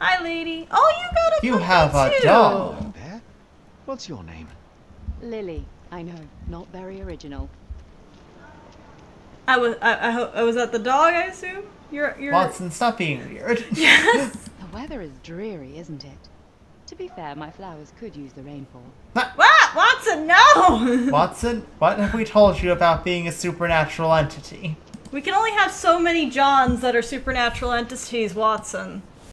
Hi, lady. Oh, you got a You have a too. dog. What's your name? Lily. I know, not very original. I was I, I, I was at the dog. I assume you're you're. Watson, stop being weird. Yes. The weather is dreary, isn't it? To be fair, my flowers could use the rainfall. What? What, Watson? No. Watson, what have we told you about being a supernatural entity? we can only have so many Johns that are supernatural entities, Watson.